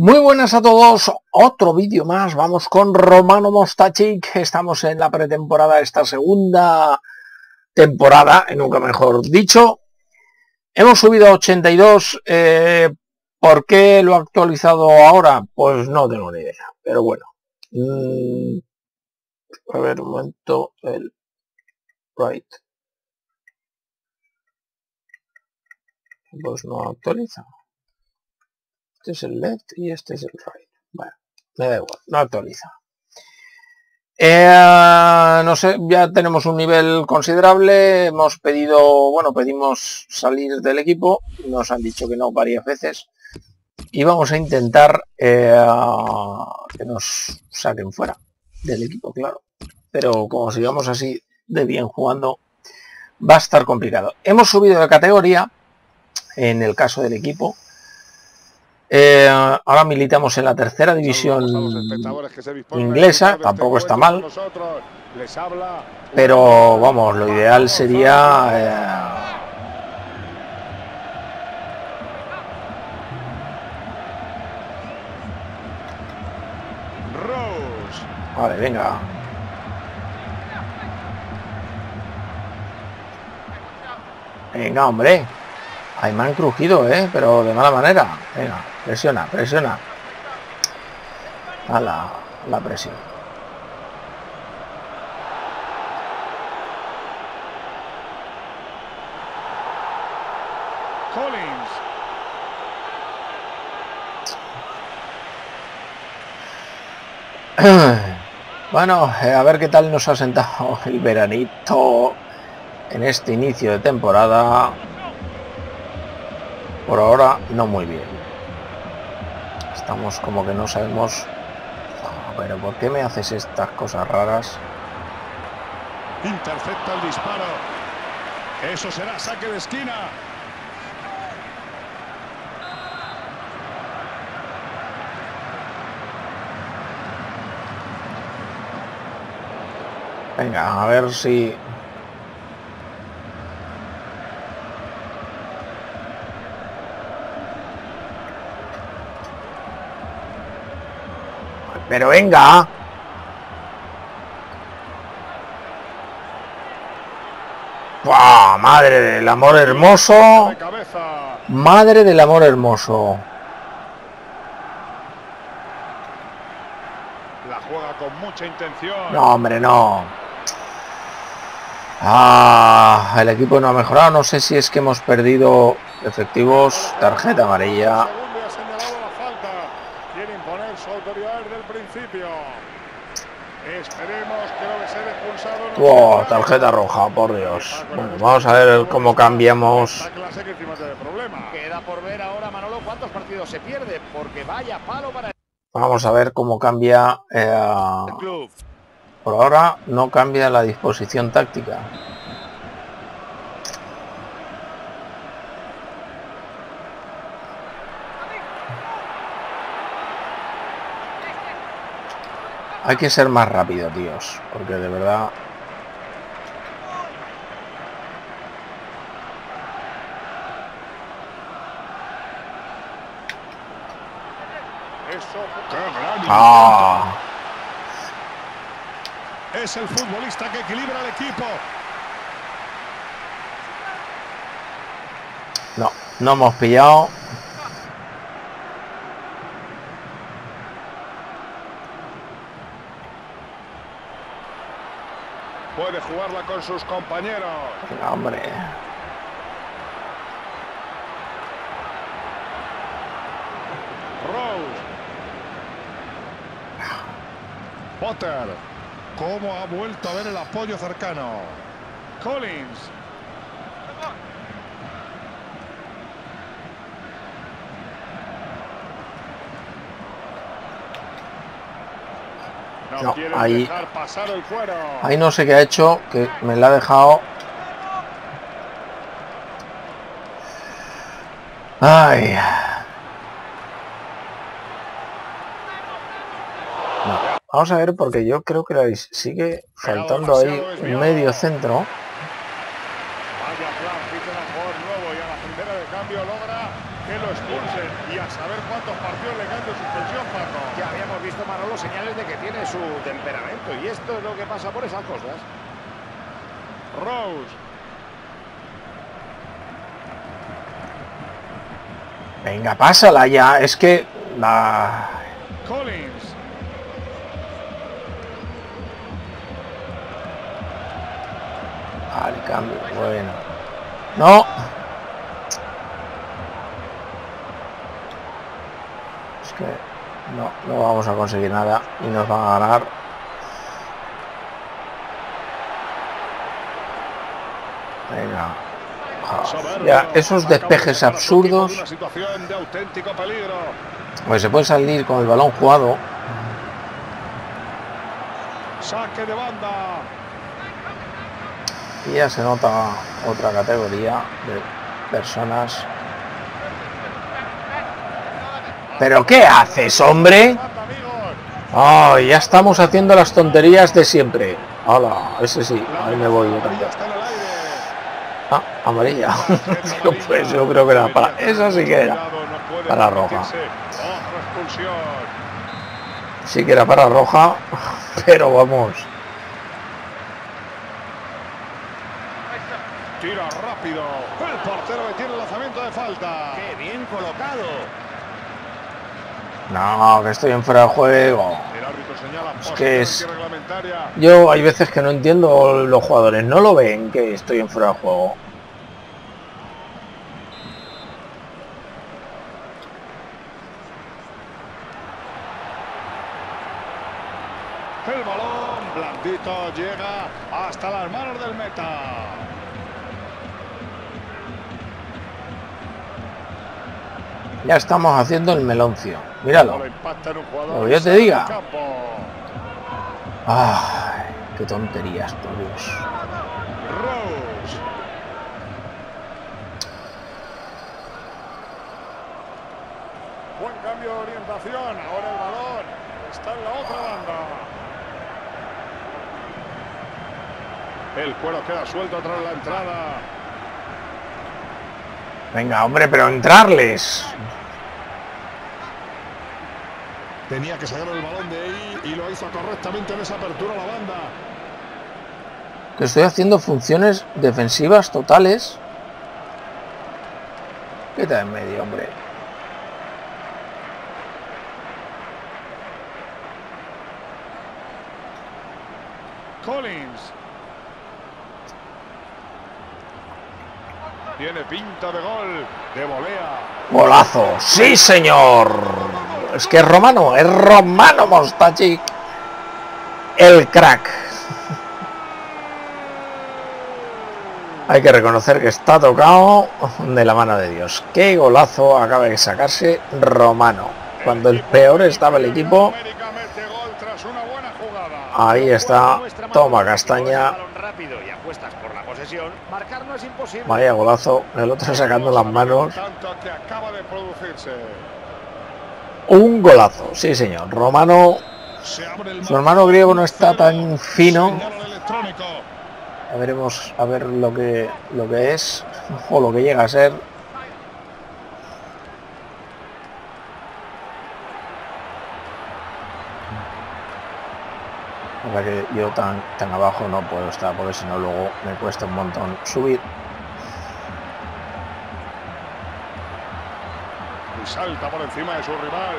Muy buenas a todos, otro vídeo más, vamos con Romano Mostacic, estamos en la pretemporada, esta segunda temporada, nunca mejor dicho. Hemos subido a 82, eh, ¿por qué lo he actualizado ahora? Pues no tengo ni idea, pero bueno. Mm, a ver, un momento, el right. Pues no actualiza. Este es el left y este es el right. Bueno, me da igual, no actualiza. Eh, no sé, ya tenemos un nivel considerable. Hemos pedido, bueno, pedimos salir del equipo. Nos han dicho que no varias veces. Y vamos a intentar eh, que nos saquen fuera del equipo, claro. Pero como sigamos así de bien jugando, va a estar complicado. Hemos subido de categoría en el caso del equipo eh, ahora militamos en la tercera división inglesa, tampoco está mal. Pero vamos, lo ideal sería... Eh, vale, venga. Venga, hombre. Ay, me han crujido, ¿eh? Pero de mala manera. Venga, presiona, presiona. A la, la presión. Collins. Bueno, eh, a ver qué tal nos ha sentado el veranito en este inicio de temporada. Por ahora no muy bien. Estamos como que no sabemos... pero ¿por qué me haces estas cosas raras? Intercepta el disparo. Eso será saque de esquina. Venga, a ver si Pero venga. ¡Buah! Madre del amor hermoso. Madre del amor hermoso. La juega con mucha intención. No, hombre, no. Ah, el equipo no ha mejorado. No sé si es que hemos perdido efectivos. Tarjeta amarilla. Wow, tarjeta roja, por Dios. Bueno, vamos a ver cómo cambiamos. Vamos a ver cómo cambia. Eh, por ahora no cambia la disposición táctica. Hay que ser más rápido, tíos, porque de verdad... Ah. Es el futbolista que equilibra el equipo. No, no hemos pillado. Puede jugarla con sus compañeros. Hombre. Rose. Potter. ¿Cómo ha vuelto a ver el apoyo cercano? Collins. No, ahí, ahí no sé qué ha hecho, que me la ha dejado. Ay. Vamos a ver porque yo creo que sigue faltando ahí medio centro. cuántos partidos le caen de suspensión, Paco. Ya habíamos visto, Manolo, señales de que tiene su temperamento y esto es lo que pasa por esas cosas. Rose. Venga, pásala ya. Es que... La... Collins. Al cambio, bueno. No. Es que no, vamos a conseguir nada y nos van a ganar. Venga. Ah, Ya, esos despejes absurdos, pues se puede salir con el balón jugado. Saque de banda. Y ya se nota otra categoría de personas. ¿Pero qué haces, hombre? Ay, ya estamos haciendo las tonterías de siempre. Hola, ese sí, ahí me voy yo también. Ah, amarilla. Yo, pues yo creo que era para. Esa sí que era. Para roja. Sí que era para roja, pero vamos. Tira rápido. El portero detiene el lanzamiento de falta. ¡Qué bien colocado! No, que estoy en fuera de juego. Es que es-. Yo hay veces que no entiendo los jugadores, no lo ven que estoy en fuera de juego. El balón blandito llega hasta las manos del meta. Ya estamos haciendo el meloncio. Míralo. que yo te diga. Ay, qué tonterías, por Dios. Buen cambio de orientación. Ahora el balón está en la otra banda. El cuero queda suelto tras la entrada. Venga, hombre, pero entrarles. Tenía que sacar el balón de ahí y lo hizo correctamente en esa apertura a la banda. Que estoy haciendo funciones defensivas totales. Queda en medio, hombre. Collins. Tiene pinta de gol, de volea. Golazo. Sí, señor. Es que es romano, es romano Mostachic. El crack. Hay que reconocer que está tocado de la mano de Dios. Qué golazo acaba de sacarse Romano. Cuando el peor estaba el equipo, ahí está. Toma castaña. Vaya golazo. El otro sacando las manos. Tanto que acaba de producirse. Un golazo. Sí, señor. Romano. Su hermano griego no está tan fino. Ya veremos a ver lo que lo que es o lo que llega a ser. Que yo tan, tan abajo no puedo estar porque si no luego me cuesta un montón subir. Y salta por encima de su rival.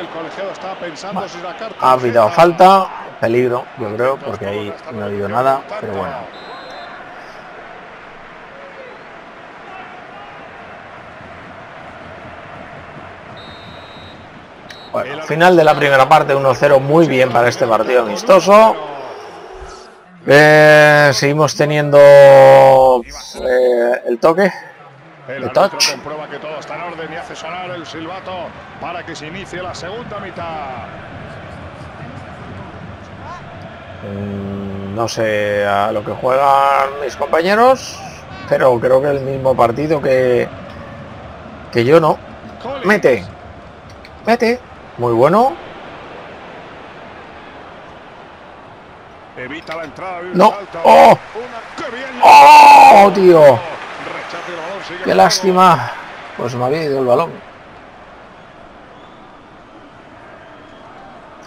El colegiado está pensando si sacar Ha habido falta, peligro, yo creo, porque ahí no ha habido nada, pero bueno. Bueno, final de la primera parte, 1-0, muy bien para este partido amistoso. Eh, seguimos teniendo eh, el toque. El de touch. comprueba que todo está en orden y hace sonar el silbato para que se inicie la segunda mitad. Mm, No sé a lo que juegan mis compañeros, pero creo que el mismo partido que, que yo no. Collins. Mete. Mete. Muy bueno. Evita la entrada No. salto. ¡Oh! ¡Oh, tío! Qué lástima. Pues me había ido el balón.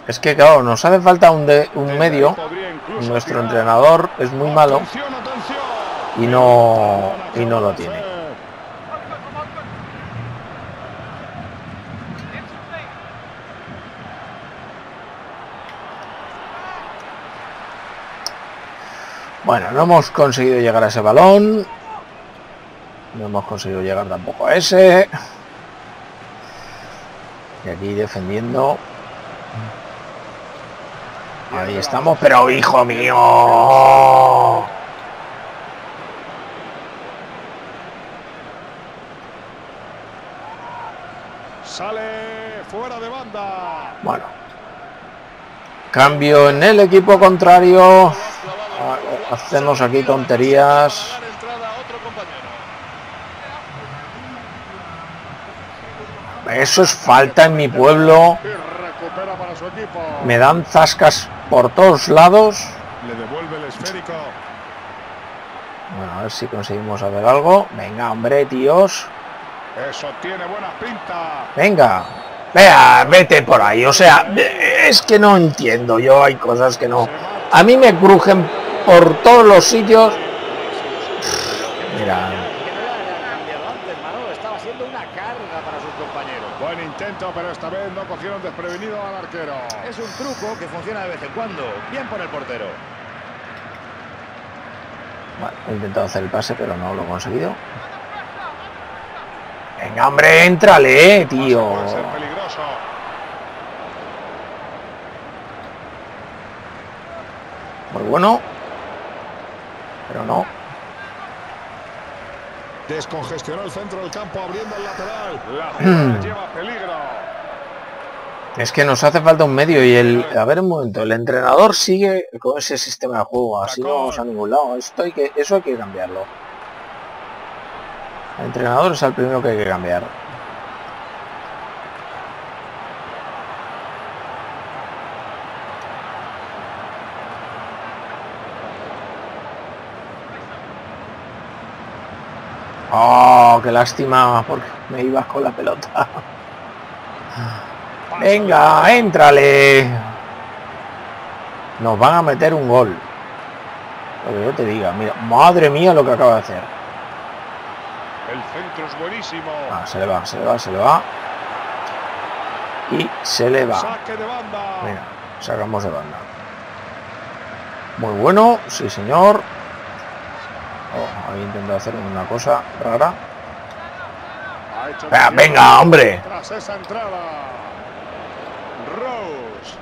Es que claro, nos hace falta un, de, un medio. Nuestro entrenador es muy malo y no y no lo tiene. Bueno, no hemos conseguido llegar a ese balón. No hemos conseguido llegar tampoco a ese. Y aquí defendiendo. Ahí estamos, pero hijo mío. Sale fuera de banda. Bueno. Cambio en el equipo contrario. Hacemos aquí tonterías. Eso es falta en mi pueblo. Me dan zascas por todos lados. Le devuelve el esférico. Bueno, a ver si conseguimos hacer algo. Venga, hombre, tíos. Eso tiene buena pinta. Venga. Vea, vete por ahí. O sea, es que no entiendo yo. Hay cosas que no. A mí me crujen por todos los sitios. Mira. Estaba siendo una carga para sus compañeros. Buen intento, pero esta vez no cogieron desprevenido al arquero. Es un truco que funciona de vez en cuando. Bien por el portero. Bueno, he intentado hacer el pase, pero no lo he conseguido. Venga, hombre, entrale, tío. Puede ser peligroso. Muy bueno. Pero no. Descongestionó el centro del campo abriendo el lateral. La jugada lleva peligro. Es que nos hace falta un medio y el... A ver un momento, el entrenador sigue con ese sistema de juego, así no vamos a ningún lado. Esto hay que, eso hay que cambiarlo. El entrenador es el primero que hay que cambiar. Oh, qué lástima, porque me ibas con la pelota. Venga, éntrale. Nos van a meter un gol. Lo que yo te diga, mira, madre mía lo que acaba de hacer. El centro es buenísimo. Ah, se le va, se le va, se le va. Y se le va. Mira, sacamos de banda. Muy bueno, sí señor. Había intentado hacer una cosa rara. Ah, venga, hombre. Tras esa entrada. Rose.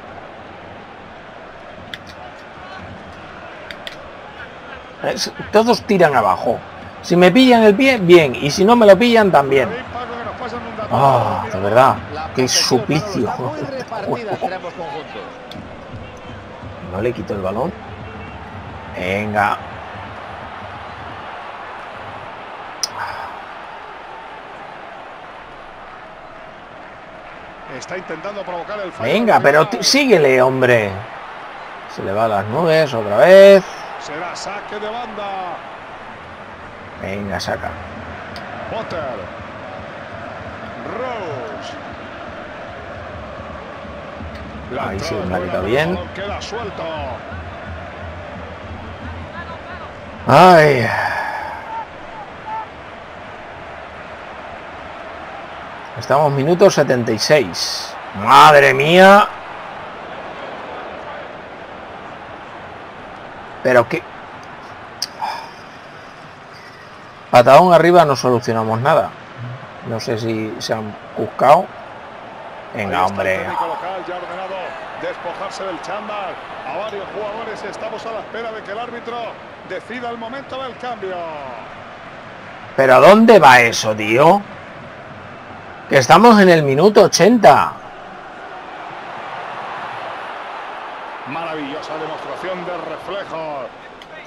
Es- Todos tiran abajo. Si me pillan el pie, bien. Y si no me lo pillan, también. Ah, de verdad. Qué suplicio. No le quito el balón. Venga. Está intentando provocar el fallo. Venga, pero síguele, hombre. Se le va a las nubes otra vez. Será saque de banda. Venga, saca. Potter. Rose. La Ahí sí, me ha quitado bien. Queda suelto. Ay. Estamos minuto 76. Madre mía. Pero qué... Patadón arriba no solucionamos nada. No sé si se han buscado. Venga, hombre. Despojarse del chándal a varios jugadores. Estamos a la espera de que el árbitro decida el momento del cambio. ¿Pero a dónde va eso, tío? Que estamos en el minuto 80. Maravillosa demostración de reflejos.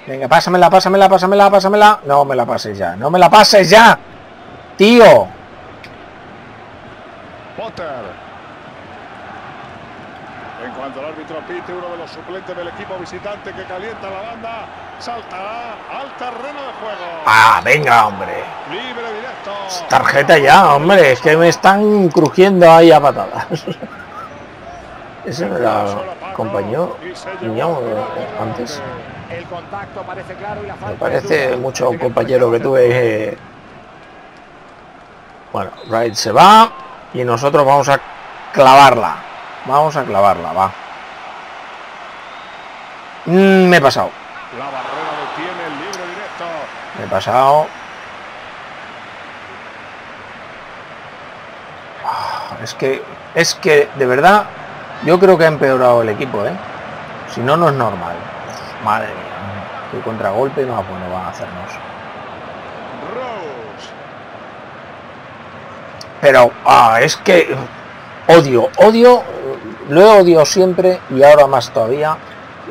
Venga, pásamela, pásamela, pásamela, pásamela. No me la pases ya, no me la pases ya. Tío. Potter. En árbitro pite, uno de los suplentes del equipo visitante que calienta la banda saltará al terreno de juego. Ah, venga, hombre. Libre directo. Tarjeta ya, hombre. Es que me están crujiendo ahí a patadas. Ese no era compañero Iñao, antes. El contacto parece claro y la Me falta parece es dura. mucho compañero que tuve. eh, Bueno, Wright se va y nosotros vamos a clavarla. Vamos a clavarla, va. Mm, me he pasado. La barrera detiene el libre directo. Me he pasado. Ah, Es que, es que, de verdad, yo creo que ha empeorado el equipo, ¿eh? Si no, no es normal. Madre mía, qué contragolpe más bueno van a hacernos. Pero, ah, es que odio, odio, lo he odiado siempre y ahora más todavía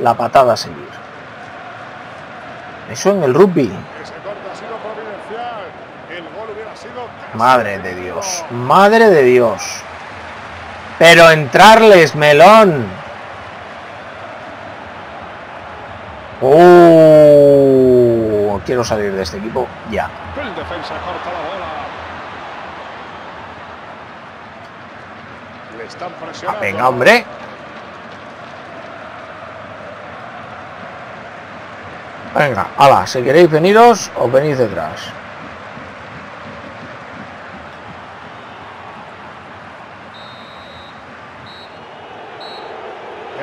la patada a seguir. Eso en el rugby. Madre de. Dios, madre de Dios. Pero entrarles, melón. Oh, quiero salir de este equipo ya. Ah, venga, hombre. Venga, ala, si queréis veniros, os venís detrás.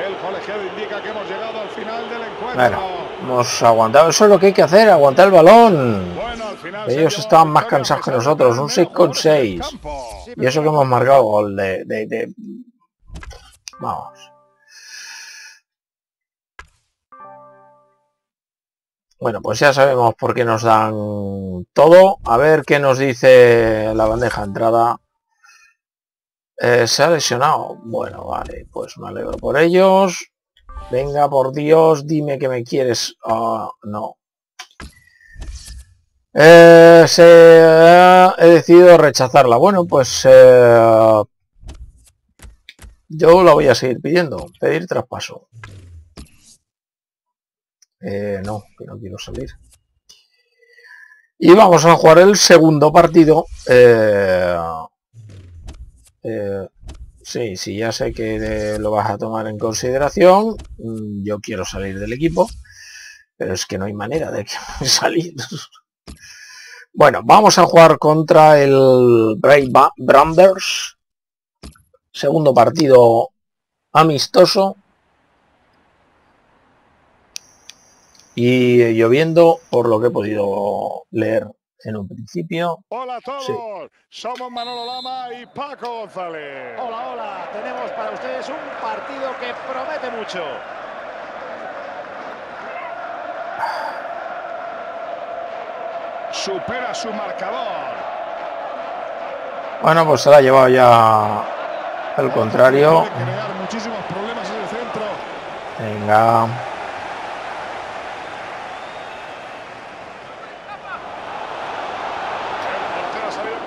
El colegiado indica que hemos llegado al final del encuentro. Bueno, hemos aguantado. Eso es lo que hay que hacer, aguantar el balón. Bueno, Ellos estaban más cansados que nosotros, un menos 6 con jugadores en el 6. campo. Y eso que hemos marcado gol de, de, de- Vamos. Bueno, pues ya sabemos por qué nos dan todo. A ver qué nos dice la bandeja de entrada. Eh, se ha lesionado. Bueno, vale, pues me alegro por ellos. Venga, por Dios, dime que me quieres. Ah, no. Eh, se, he decidido rechazarla. Bueno, pues eh, yo la voy a seguir pidiendo. Pedir traspaso. Eh, no, que no quiero salir. Y vamos a jugar el segundo partido. Eh, eh, sí, sí, ya sé que lo vas a tomar en consideración. Mm, Yo quiero salir del equipo. Pero es que no hay manera de que salir. Bueno, vamos a jugar contra el Brave Branders. Segundo partido amistoso. Y lloviendo, por lo que he podido leer en un principio. Hola a todos, Sí. somos Manolo Lama y Paco González. Hola, hola. Tenemos para ustedes un partido que promete mucho. Supera su marcador. Bueno, pues se la ha llevado ya el contrario. Puede crear muchísimos problemas en el centro. Venga. El portero ha salido-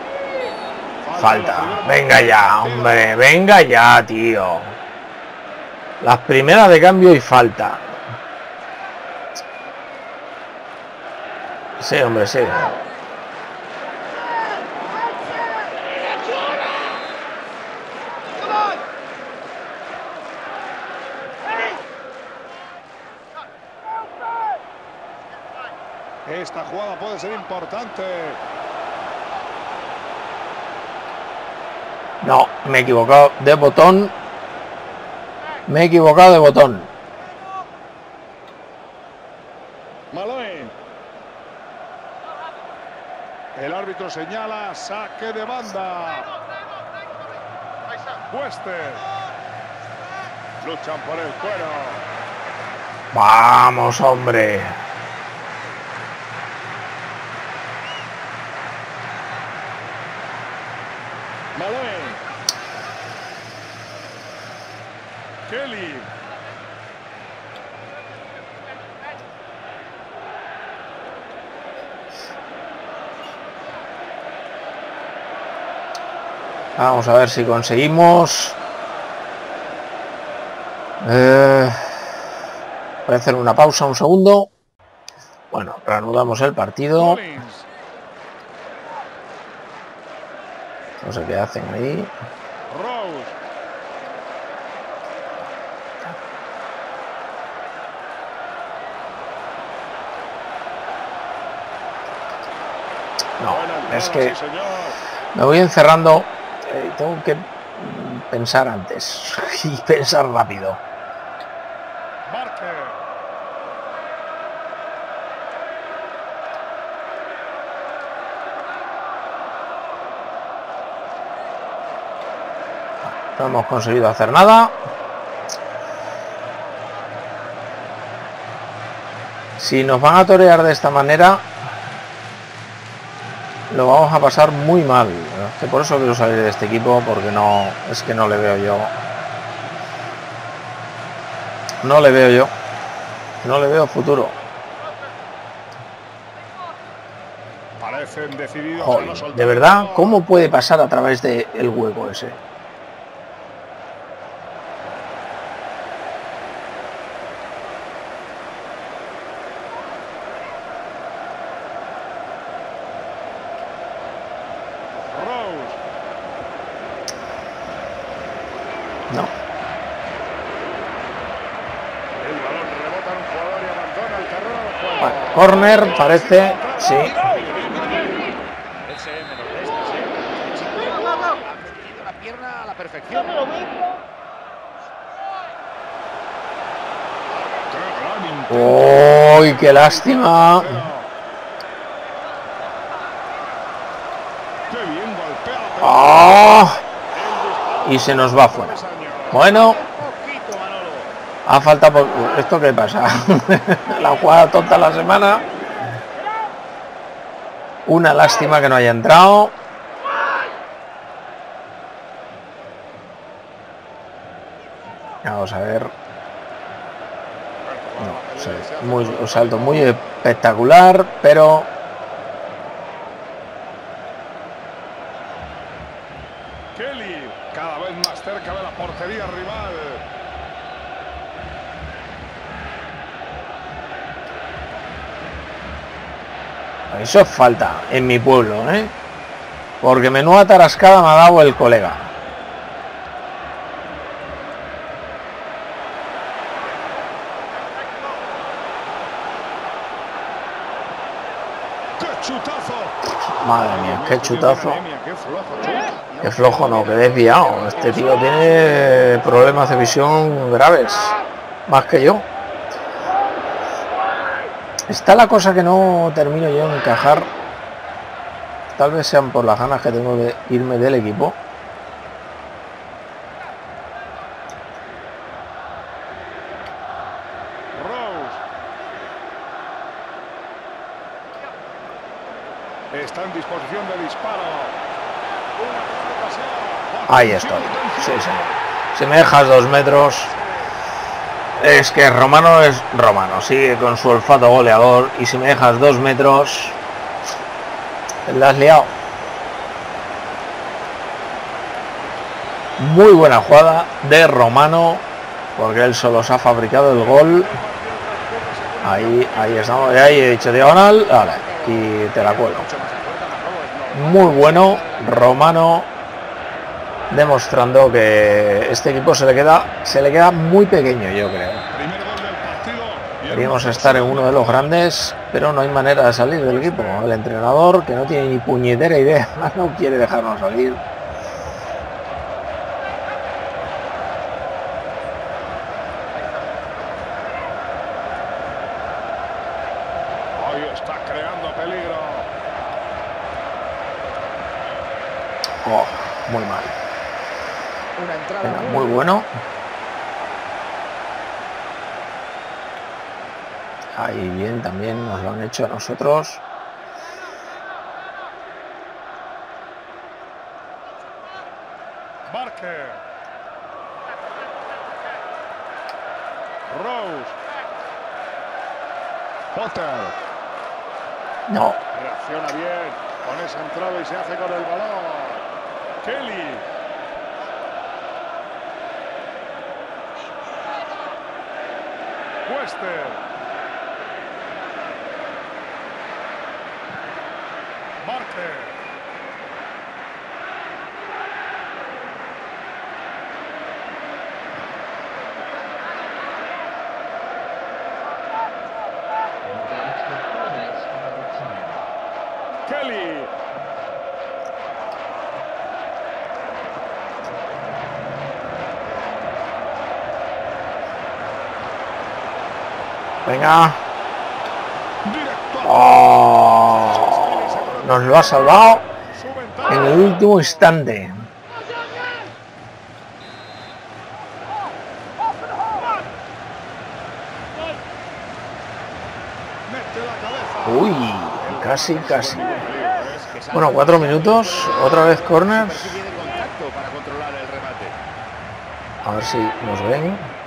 Falta. Venga ya, hombre. Venga ya, tío. Las primeras de cambio y falta. Sí, hombre, sí. Esta jugada puede ser importante. No, me he equivocado de botón. Me he equivocado de botón. Malone. El árbitro señala saque de banda. Wester. Luchan por el cuero. Vamos, hombre. Vamos a ver si conseguimos. Eh, voy a hacer una pausa un segundo. Bueno, reanudamos el partido. No sé qué hacen ahí. No, es que me voy encerrando tengo que pensar antes y pensar rápido. No hemos conseguido hacer nada. Si nos van a torear de esta manera, lo vamos a pasar muy mal. Que por eso quiero salir de este equipo, porque no, es que no le veo yo. No le veo yo. No le veo futuro. Parecen decididos Joder, de verdad. ¿cómo puede pasar a través del hueco ese? Rose. No. El balón rebota un jugador y abandona el terreno de juego. Bueno, corner parece, sí. La pierna a la perfección. ¡Uy, qué lástima! Qué bien golpea la pelota. ¡Ah! Y se nos va fuera. Bueno, ha faltado... por- ¿Esto qué pasa? la jugada tonta la semana. Una lástima que no haya entrado. Vamos a ver. No, un salto muy espectacular, pero Kelly cada vez más cerca de la portería rival. Eso es falta en mi pueblo, ¿eh? Porque menuda tarascada me ha dado el colega. ¡Qué! Madre mía, qué chutazo. Qué flojo. Qué no, que desviado. Este tío tiene problemas de visión graves. Más que yo. Está la cosa que no termino yo de encajar. Tal vez sean por las ganas que tengo de irme del equipo. Está en disposición de disparo. Ahí estoy. Sí, sí. Si me dejas dos metros. Es que Romano es Romano. Sigue con su olfato goleador. Y si me dejas dos metros. La has liado. Muy buena jugada de Romano. Porque él solo se ha fabricado el gol. Ahí, ahí estamos. Ahí he dicho diagonal. Vale. Y te la cuelo. Muy bueno. Romano demostrando que este equipo se le queda se le queda muy pequeño yo creo. Queríamos estar en uno de los grandes pero no hay manera de salir del equipo. El entrenador que no tiene ni puñetera idea no quiere dejarnos salir Hoy está creando peligro. Oh, muy mal Una entrada Venga, muy bueno ahí bien también nos lo han hecho a nosotros Barker. Rose. Potter. no Reacciona bien con esa entrada y se hace con el balón. Kelly. Wester. Barker. Kelly. Venga. Oh, nos lo ha salvado en el último instante. Uy, casi, casi. Bueno, cuatro minutos, otra vez corners. A ver si nos ven.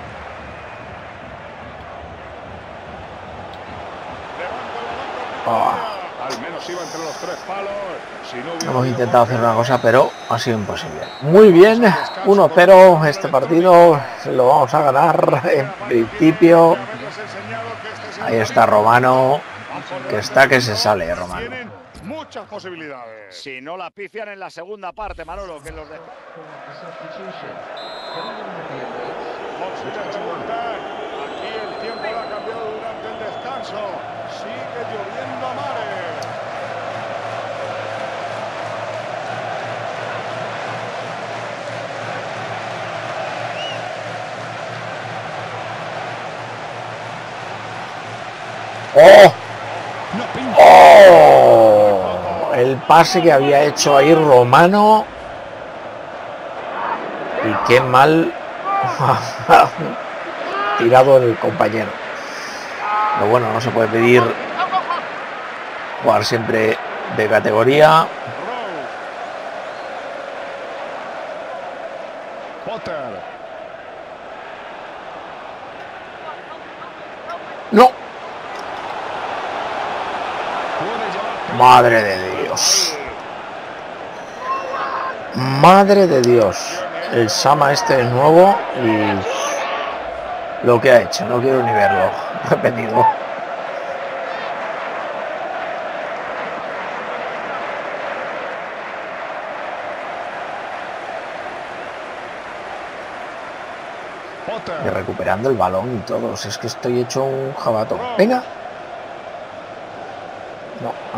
Hemos intentado hacer una cosa, pero ha sido imposible. Muy bien, 1-0 este partido, lo vamos a ganar en principio. Ahí está Romano, que está que se sale Romano. Muchas posibilidades. Si no la pifian en la segunda parte, Manolo, que los de... Aquí el tiempo lo ha cambiado durante el descanso. ¡Oh! ¡Oh! El pase que había hecho ahí Romano. Y qué mal tirado el compañero. Pero bueno, no se puede pedir jugar siempre de categoría. Potter. No, Puede llevar madre de Dios. Madre de Dios. El Sama este es nuevo y lo que ha hecho, no quiero ni verlo. Repetido. Y recuperando el balón y todo. Si es que estoy hecho un jabato. Venga.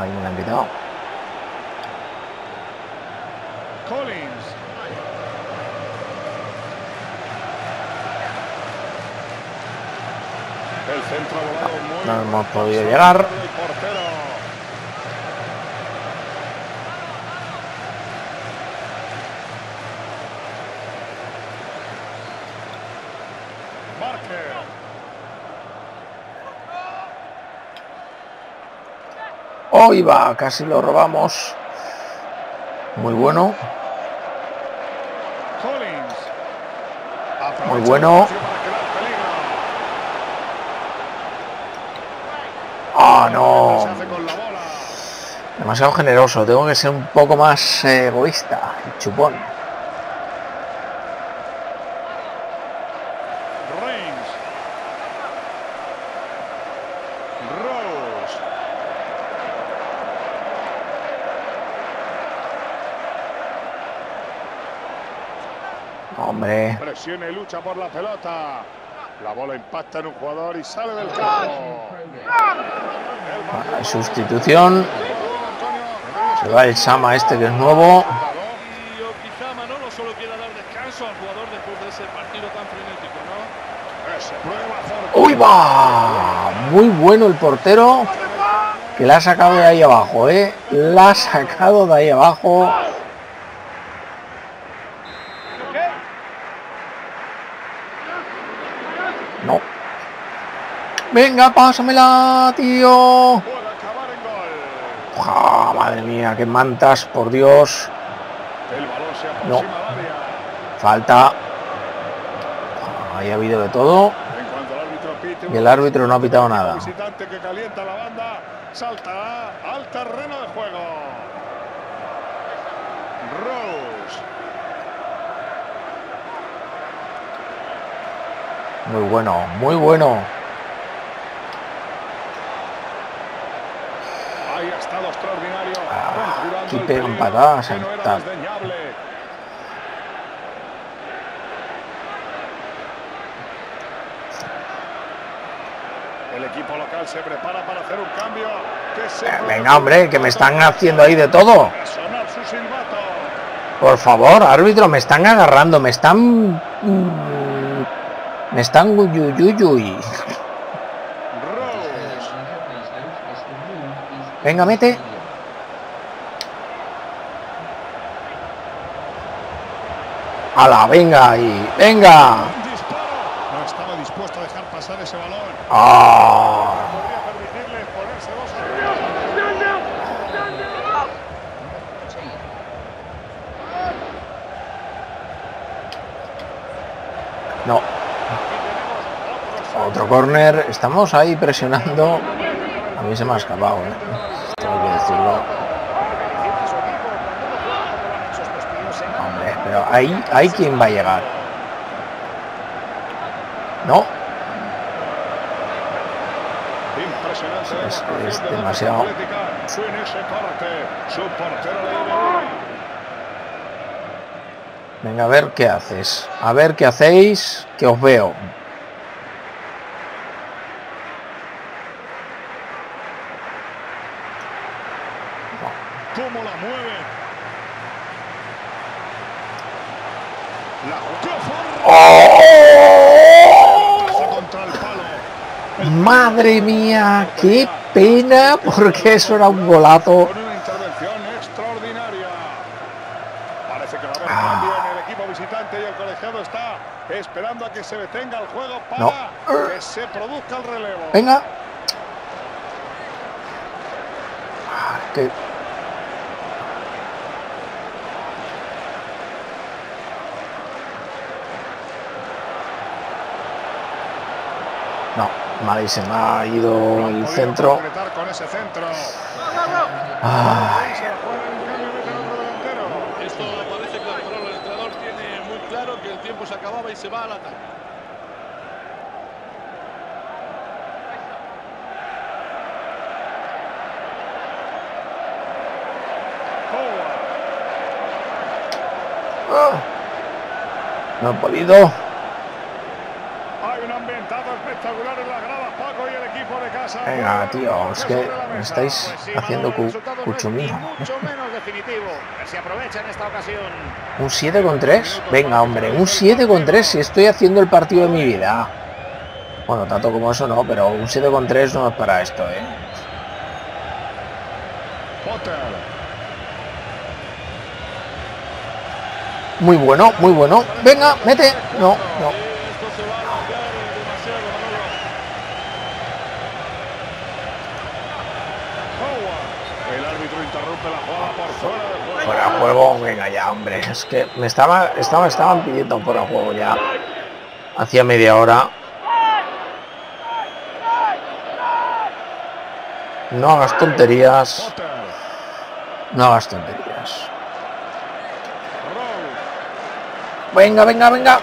No, ahí me la han quitado. Collins. El centro ha volado muy No hemos podido llegar. el portero. Barker. Va, casi lo robamos. Muy bueno. Muy bueno. Ah, no. La bola. Demasiado generoso. Tengo que ser un poco más eh, egoísta. Chupón. Reigns. Rose. Hombre. Presiona y lucha por la pelota. La bola impacta en un jugador y sale del campo. Sustitución. Se va el Sama este que es nuevo. Y o quizá Manolo solo quiera dar descanso al jugador después de ese partido tan frenético, ¿no? Se prueba por ¡Uy, va! Muy bueno el portero. Que la ha sacado de ahí abajo, ¿eh? La ha sacado de ahí abajo. No. Venga, pásamela, tío. ¡Ja! madre mía, qué mantas, por Dios. No. Falta. Ahí ha habido de todo. Y el árbitro no ha pitado nada. visitante que calienta la banda saltará al terreno de juego. Rose. Muy bueno, muy bueno. Ahí ha estado extraordinario. Ah, aquí el pegan patadas, era tal. El equipo local se prepara para hacer un cambio. Que se Eh, Venga, hombre, que me están haciendo ahí de todo. Por favor, árbitro, me están agarrando, me están... mm, Me están uyuyuyuy. Venga, mete. ¡Hala, venga ahí! ¡Venga! No estaba dispuesto a dejar pasar ese balón. ¡Ah! No, otro córner. Estamos ahí presionando. A mí se me ha escapado, ¿eh? Hombre, pero ahí, ahí quién va a llegar. No. Es- es demasiado. Venga, a ver qué haces. A ver qué hacéis, que os veo. ¿Cómo la mueve? La ¡Qué ¡Oh! fuerza contra el palo. Madre mía, qué pena, porque eso era un golazo. Parece que Ah. cambio en el equipo visitante y el colegiado está esperando a que se detenga el juego para No. que se produzca el relevo. Venga. Ah, que- Mal se me ha ido el centro. con ese centro. Ah. Esto parece pero el entrenador tiene muy claro que el tiempo se acababa y se va al ataque. Ah. no he podido. Hay un ambientado espectacular en las gradas, Paco, y el equipo de casa. Venga, tío, es que estáis haciendo cu mucho menos definitivo. Aprovecha en esta ocasión. ¿Un 7 con 3? Venga, hombre, un 7 con 3 si estoy haciendo el partido de mi vida. Bueno, tanto como eso no, pero un 7 con 3 no es para esto, ¿eh? Potter. Muy bueno, muy bueno. Venga, mete. No, no. Esto se va a alargar demasiado, Manolo. Howard. El árbitro interrumpe la jugada por fuera de juego. Juego, venga ya, hombre. Es que me estaba, estaba, estaban pidiendo fuera juego ya. Hacía media hora. No hagas tonterías. No hagas tonterías. Venga, venga, venga.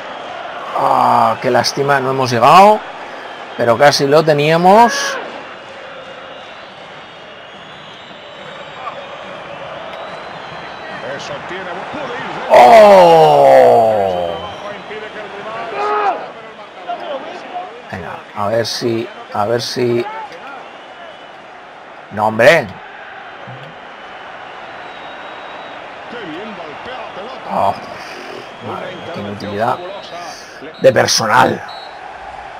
Ah, qué lástima, no hemos llegado. Pero casi lo teníamos. Eso tiene. Puede ir. ¡Oh! Trabajo impide que el rival se escape del marcador. Venga, a ver si, a ver si. No, hombre. Oh, madre qué inutilidad de personal.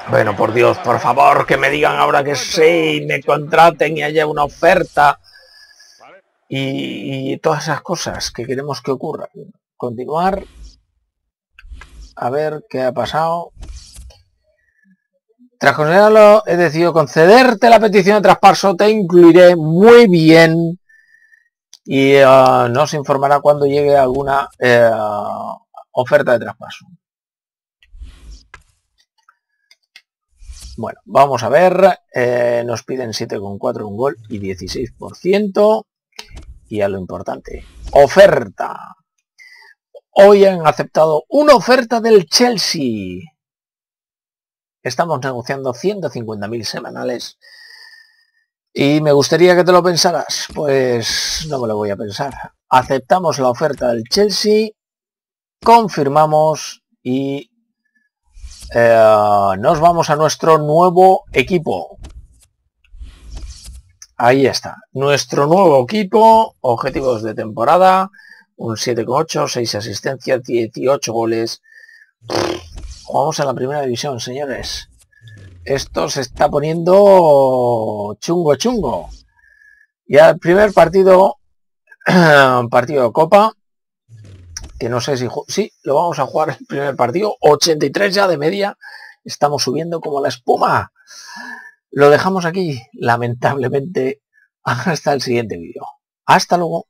Bueno, por Dios, por favor, que me digan ahora que sí, me contraten y haya una oferta y, y todas esas cosas que queremos que ocurran. Continuar. A ver qué ha pasado. Tras considerarlo, he decidido concederte la petición de traspaso, te incluiré muy bien y eh, nos informará cuando llegue alguna eh, oferta de traspaso. Bueno, vamos a ver. eh, nos piden 7,4 un gol y 16%. Y a lo importante, oferta. Hoy han aceptado una oferta del Chelsea. Estamos negociando 150.000 semanales. Y me gustaría que te lo pensaras. Pues no me lo voy a pensar. Aceptamos la oferta del Chelsea. Confirmamos y eh, nos vamos a nuestro nuevo equipo. Ahí está. Nuestro nuevo equipo. Objetivos de temporada. Un 7,8, 6 asistencias, 18 goles. Jugamos en la primera división, señores. Esto se está poniendo chungo chungo. Y al primer partido, partido de Copa, que no sé si... Sí, lo vamos a jugar el primer partido, 83 ya de media, estamos subiendo como la espuma. Lo dejamos aquí, lamentablemente, hasta el siguiente vídeo. Hasta luego.